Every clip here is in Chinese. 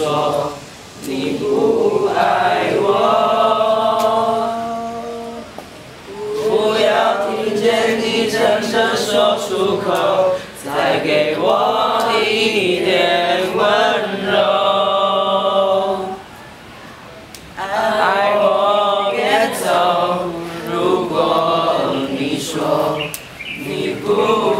说你不爱我，不要听见你真正说出口，再给我一点温柔。爱我别走，如果你说你不爱。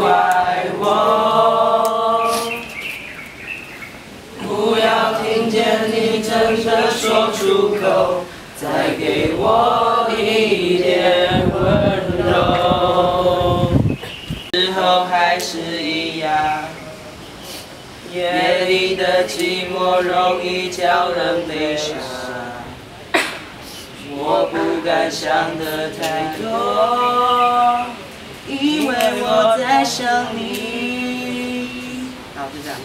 见你真的说出口，再给我一点温柔。之后还是一样，夜里的寂寞容易叫人悲伤。我不敢想的太多，因为我在想你。好，就这样。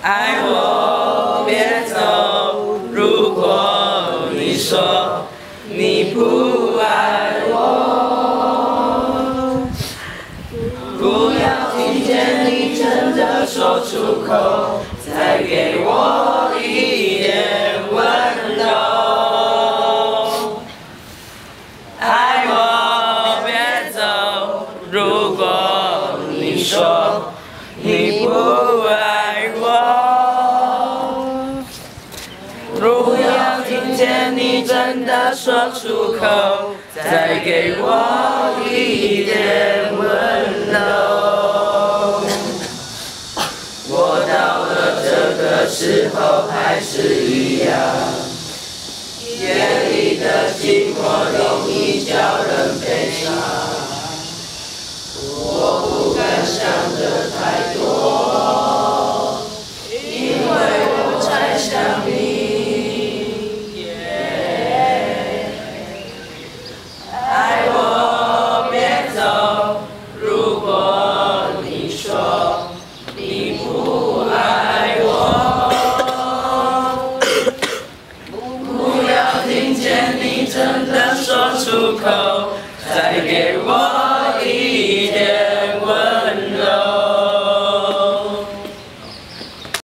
爱我别走，如果你说你不爱我，不要听见你真的说出口，再给我不要听见你真的说出口，再给我一点温柔。我到了这个时候还是出口，再给我一点